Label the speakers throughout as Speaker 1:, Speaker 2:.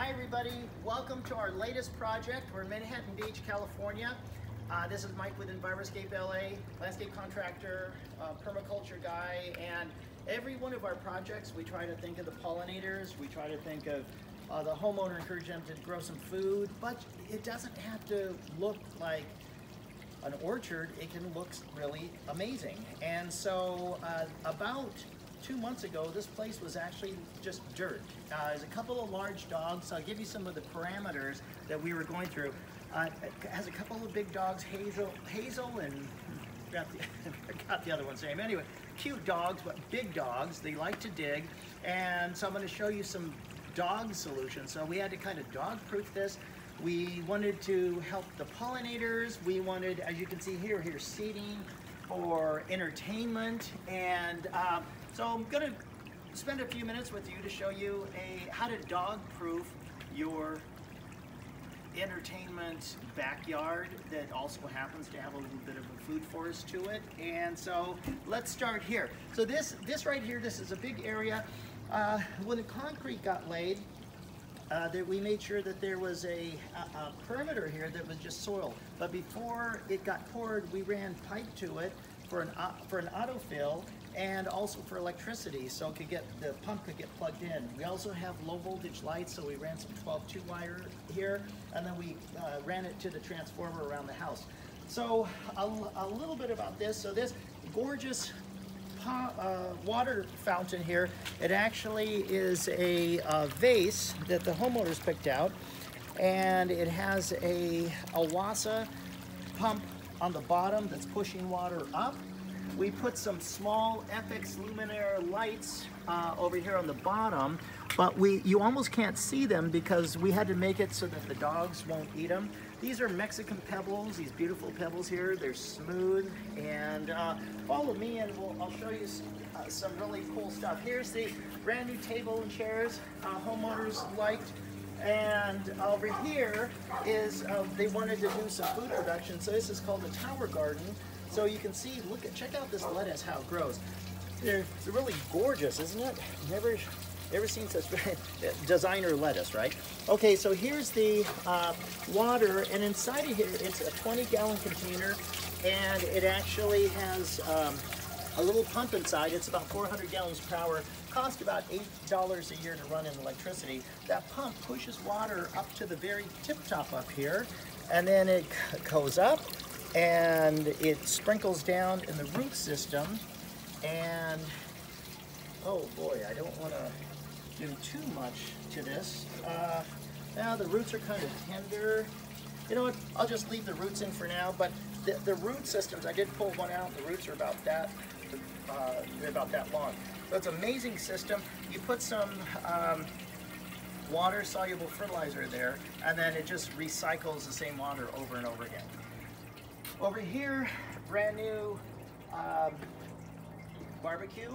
Speaker 1: Hi everybody, welcome to our latest project. We're in Manhattan Beach, California. Uh, this is Mike with Enviroscape LA, landscape contractor, uh, permaculture guy, and every one of our projects we try to think of the pollinators, we try to think of uh, the homeowner, encourage them to grow some food, but it doesn't have to look like an orchard, it can look really amazing. And so uh, about two months ago, this place was actually just dirt. Uh, there's a couple of large dogs. I'll give you some of the parameters that we were going through. Uh, has a couple of big dogs, Hazel, Hazel and got the, got the other one's name. Anyway, cute dogs, but big dogs. They like to dig. And so I'm going to show you some dog solutions. So we had to kind of dog proof this. We wanted to help the pollinators. We wanted, as you can see here, here's seating for entertainment. And um, so I'm gonna spend a few minutes with you to show you a how to dog proof your entertainment backyard that also happens to have a little bit of a food forest to it. And so let's start here. So this, this right here, this is a big area. Uh, when the concrete got laid, uh, that we made sure that there was a, a, a, perimeter here that was just soil. But before it got poured, we ran pipe to it for an, uh, for an autofill and also for electricity so it could get the pump could get plugged in. We also have low voltage lights so we ran some 12 2 wire here and then we uh, ran it to the transformer around the house. So a, a little bit about this. So this gorgeous uh, water fountain here, it actually is a uh, vase that the homeowners picked out and it has a, a OASE pump on the bottom that's pushing water up we put some small FX Luminaire lights uh, over here on the bottom, but we you almost can't see them because we had to make it so that the dogs won't eat them. These are Mexican pebbles, these beautiful pebbles here. They're smooth, and uh, follow me and we'll, I'll show you some, uh, some really cool stuff. Here's the brand new table and chairs uh, homeowners liked. And over here is, uh, they wanted to do some food production, so this is called a tower garden. So you can see, look at, check out this lettuce, how it grows. They're, it's really gorgeous, isn't it? Never, never seen such designer lettuce, right? Okay, so here's the uh, water, and inside of here, it's a 20 gallon container, and it actually has um, a little pump inside. It's about 400 gallons per hour. Cost about $8 a year to run in electricity. That pump pushes water up to the very tip top up here, and then it goes up, and it sprinkles down in the root system and oh boy I don't want to do too much to this. Uh, now the roots are kind of tender. You know what I'll just leave the roots in for now but the, the root systems I did pull one out the roots are about that uh, they're about that long. So it's an amazing system. You put some um, water soluble fertilizer there and then it just recycles the same water over and over again over here, brand new um, barbecue,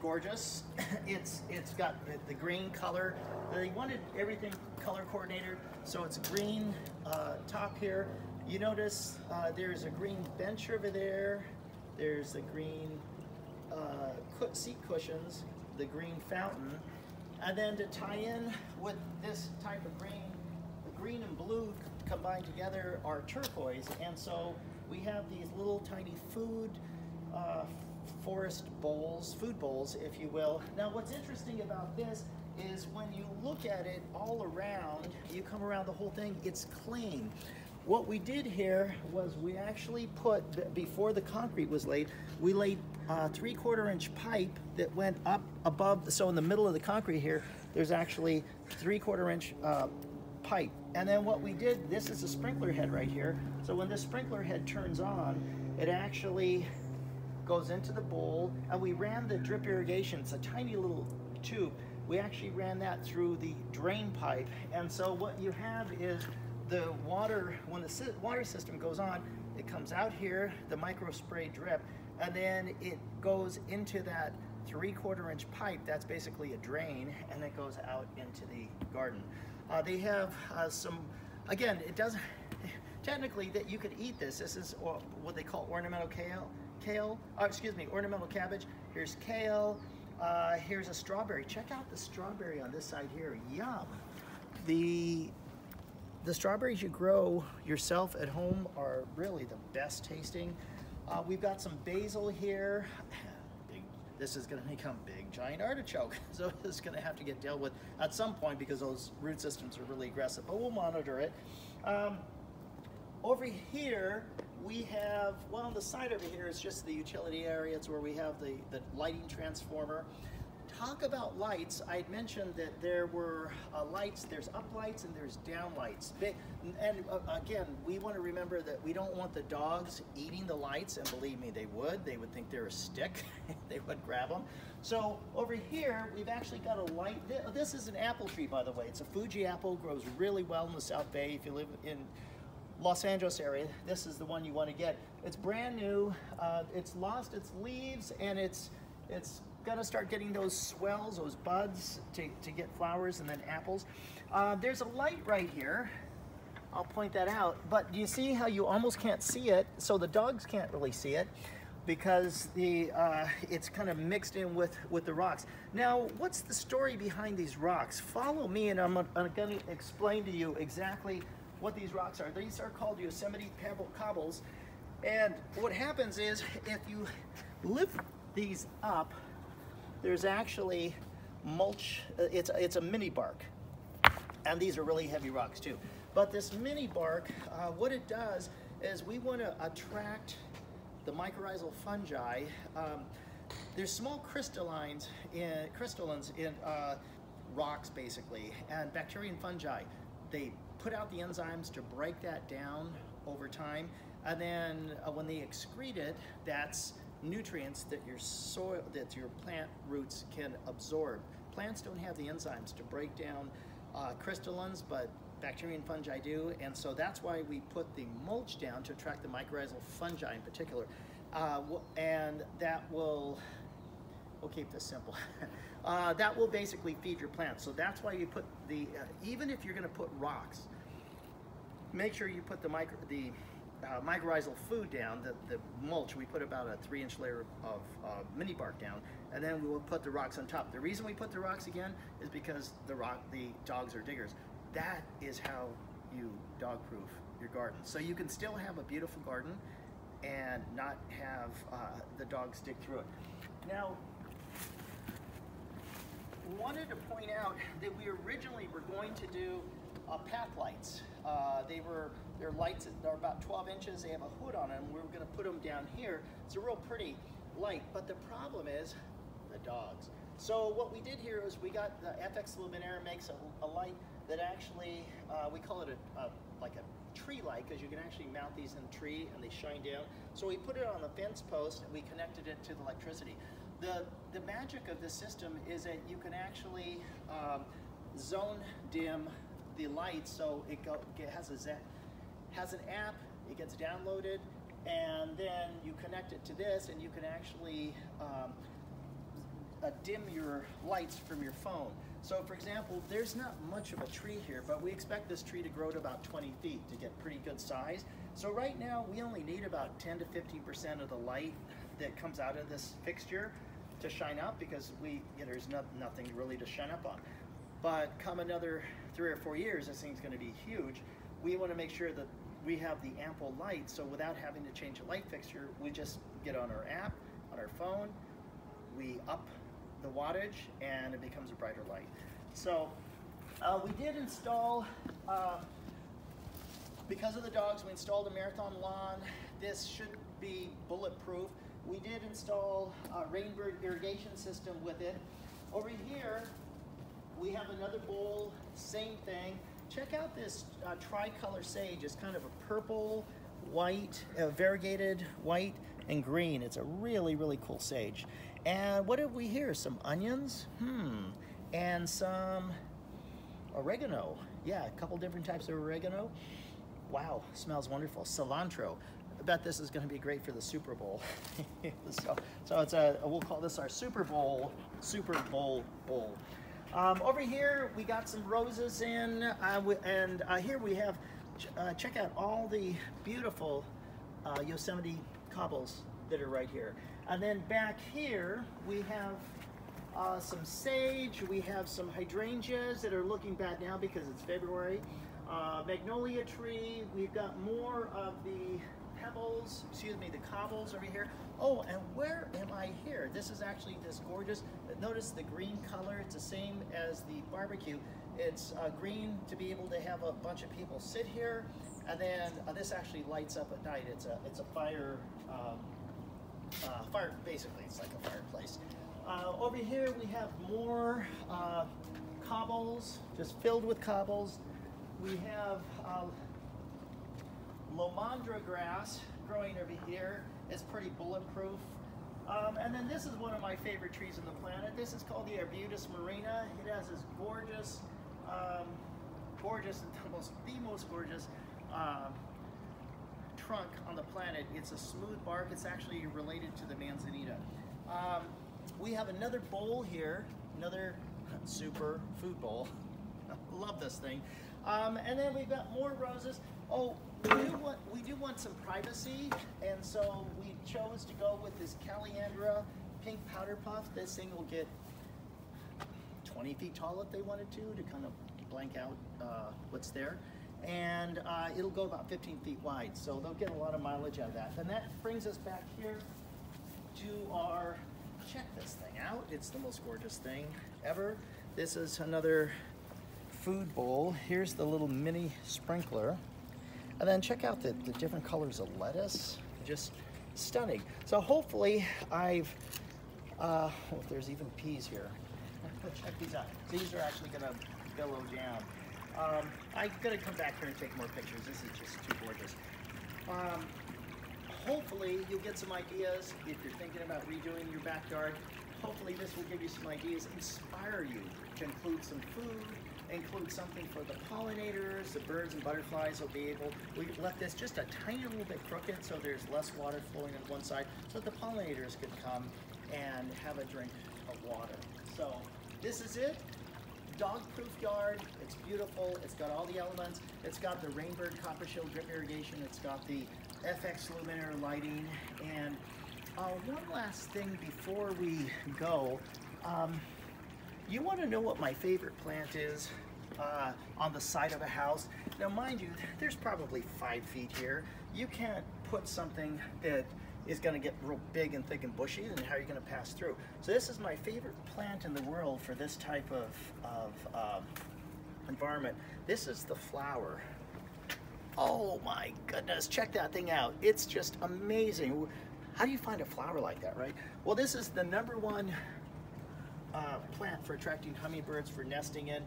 Speaker 1: gorgeous. it's it's got the, the, green color. They wanted everything color coordinated, so it's green uh, top here. You notice uh, there's a green bench over there. There's the green uh, seat cushions, the green fountain, and then to tie in with this type of green, the green and blue combined together are turquoise, and so we have these little tiny food uh, forest bowls, food bowls, if you will. Now, what's interesting about this is when you look at it all around, you come around the whole thing, it's clean. What we did here was we actually put, before the concrete was laid, we laid a three quarter inch pipe that went up above, so in the middle of the concrete here, there's actually three quarter inch uh, pipe. And then what we did, this is a sprinkler head right here. So when this sprinkler head turns on, it actually goes into the bowl and we ran the drip irrigation. It's a tiny little tube. We actually ran that through the drain pipe. And so what you have is the water, when the water system goes on, it comes out here, the micro spray drip, and then it goes into that three quarter inch pipe. That's basically a drain and it goes out into the garden. Uh, they have uh, some, again, it doesn't, technically that you could eat this. This is what they call ornamental kale, kale, oh, excuse me, ornamental cabbage. Here's kale, uh, here's a strawberry. Check out the strawberry on this side here, yum. the the strawberries you grow yourself at home are really the best tasting. Uh, we've got some basil here. This is going to become big giant artichoke, so it's going to have to get dealt with at some point because those root systems are really aggressive. But we'll monitor it. Um, over here, we have, well, on the side over here is just the utility area. It's where we have the, the lighting transformer talk about lights, I had mentioned that there were uh, lights, there's up lights and there's down lights. And uh, again, we want to remember that we don't want the dogs eating the lights, and believe me, they would. They would think they're a stick. they would grab them. So over here, we've actually got a light. This is an apple tree, by the way. It's a Fuji apple, grows really well in the South Bay. If you live in Los Angeles area, this is the one you want to get. It's brand new. Uh, it's lost its leaves, and it's it's to start getting those swells, those buds to, to get flowers and then apples. Uh, there's a light right here. I'll point that out. But do you see how you almost can't see it? So the dogs can't really see it because the uh, it's kind of mixed in with, with the rocks. Now, what's the story behind these rocks? Follow me and I'm, I'm going to explain to you exactly what these rocks are. These are called Yosemite pebble cobbles. And what happens is if you lift these up, there's actually mulch, uh, it's, it's a mini bark. And these are really heavy rocks too. But this mini bark, uh, what it does is we want to attract the mycorrhizal fungi. Um, there's small crystallines in, crystallines in uh, rocks basically, and bacteria and fungi. They put out the enzymes to break that down over time, and then uh, when they excrete it, that's nutrients that your soil, that your plant roots can absorb. Plants don't have the enzymes to break down uh, crystallines, but bacteria and fungi do, and so that's why we put the mulch down to attract the mycorrhizal fungi in particular. Uh, and that will, we'll keep this simple. uh, that will basically feed your plants. So that's why you put the, uh, even if you're gonna put rocks, make sure you put the micro, the uh, mycorrhizal food down, the, the mulch, we put about a three inch layer of uh, mini bark down, and then we will put the rocks on top. The reason we put the rocks again is because the rock, the dogs are diggers. That is how you dog proof your garden. So you can still have a beautiful garden and not have uh, the dogs dig through it. Now, wanted to point out that we originally were going to do uh, path lights. Uh, they were, they're lights, they're about 12 inches, they have a hood on them. We are gonna put them down here. It's a real pretty light, but the problem is the dogs. So what we did here is we got the FX Luminaire makes a, a light that actually, uh, we call it a, a, like a tree light because you can actually mount these in a tree and they shine down. So we put it on the fence post and we connected it to the electricity. The, the magic of this system is that you can actually um, zone dim the lights, so it, go, it has a has an app. It gets downloaded, and then you connect it to this, and you can actually um, uh, dim your lights from your phone. So, for example, there's not much of a tree here, but we expect this tree to grow to about 20 feet to get pretty good size. So right now, we only need about 10 to 15% of the light that comes out of this fixture to shine up because we you know, there's no, nothing really to shine up on. But come another three or four years, this thing's going to be huge. We want to make sure that we have the ample light, so without having to change a light fixture, we just get on our app, on our phone, we up the wattage, and it becomes a brighter light. So uh, we did install, uh, because of the dogs, we installed a marathon lawn. This should be bulletproof. We did install a Rain Bird irrigation system with it. Over here, we have another bowl, same thing. Check out this uh, tricolor sage. It's kind of a purple, white, uh, variegated white and green. It's a really, really cool sage. And what have we here? Some onions, hmm, and some oregano. Yeah, a couple different types of oregano. Wow, smells wonderful. Cilantro. I bet this is going to be great for the Super Bowl. so, so it's a we'll call this our Super Bowl Super Bowl bowl. Um, over here, we got some roses in, uh, and uh, here we have, uh, check out all the beautiful uh, Yosemite cobbles that are right here. And then back here, we have uh, some sage. We have some hydrangeas that are looking bad now because it's February. Uh, magnolia tree. We've got more of the pebbles, excuse me, the cobbles over here. Oh, and where am I here? This is actually this gorgeous, notice the green color, it's the same as the barbecue. It's uh, green to be able to have a bunch of people sit here, and then uh, this actually lights up at night. It's a, it's a fire, um, uh, fire, basically, it's like a fireplace. Uh, over here we have more uh, cobbles, just filled with cobbles. We have uh, Lomandra grass growing over here. It's pretty bulletproof. Um, and then this is one of my favorite trees on the planet. This is called the Arbutus marina. It has this gorgeous, um, gorgeous, the most, the most gorgeous uh, trunk on the planet. It's a smooth bark. It's actually related to the manzanita. Um, we have another bowl here, another super food bowl. Love this thing. Um, and then we've got more roses. Oh, we do want we do want some privacy, and so we chose to go with this Calliandra pink powder puff. This thing will get 20 feet tall if they wanted to, to kind of blank out uh, what's there. And uh, it'll go about 15 feet wide, so they'll get a lot of mileage out of that. And that brings us back here to our, check this thing out. It's the most gorgeous thing ever. This is another food bowl. Here's the little mini sprinkler. And then check out the, the different colors of lettuce, just stunning. So hopefully I've, uh, oh, there's even peas here. check these out. These are actually gonna billow down. Um, I'm gonna come back here and take more pictures. This is just too gorgeous. Um, hopefully you'll get some ideas if you're thinking about redoing your backyard. Hopefully this will give you some ideas, inspire you to include some food, include something for the pollinators, the birds and butterflies will be able, we left this just a tiny little bit crooked so there's less water flowing on one side so that the pollinators could come and have a drink of water. So this is it. Dog-proof yard, it's beautiful, it's got all the elements, it's got the Rain Bird Copper Shield drip irrigation, it's got the FX luminaire lighting, and uh, one last thing before we go, um, you want to know what my favorite plant is uh, on the side of a house? Now mind you, there's probably five feet here. You can't put something that is going to get real big and thick and bushy, and how are you going to pass through? So this is my favorite plant in the world for this type of, of um, environment. This is the flower. Oh my goodness, check that thing out. It's just amazing. How do you find a flower like that, right? Well, this is the number one uh, plant for attracting hummingbirds for nesting in.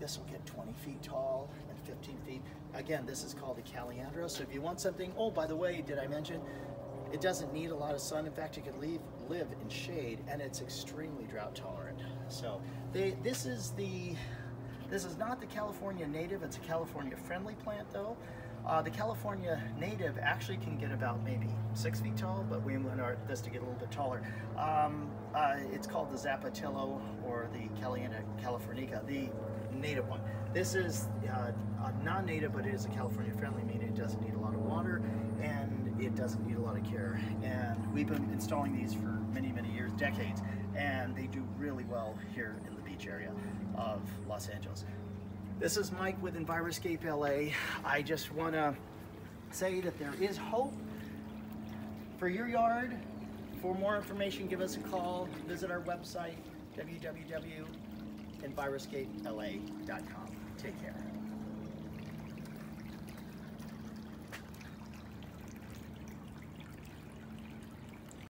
Speaker 1: This will get 20 feet tall and 15 feet. Again, this is called a Calliandra. So if you want something, oh, by the way, did I mention, it doesn't need a lot of sun. In fact, it can leave, live in shade and it's extremely drought tolerant. So they, this is the, this is not the California native, it's a California friendly plant though. Uh, the California native actually can get about maybe six feet tall, but we want this to get a little bit taller. Um, uh, it's called the Zapatillo or the Calliandra californica, the native one. This is uh, non-native, but it is a California friendly, meaning it doesn't need a lot of water and it doesn't need a lot of care. And we've been installing these for many, many years, decades, and they do really well here in the beach area of Los Angeles. This is Mike with Enviroscape LA. I just want to say that there is hope for your yard. For more information, give us a call. Visit our website, www.enviroscapela.com. Take care.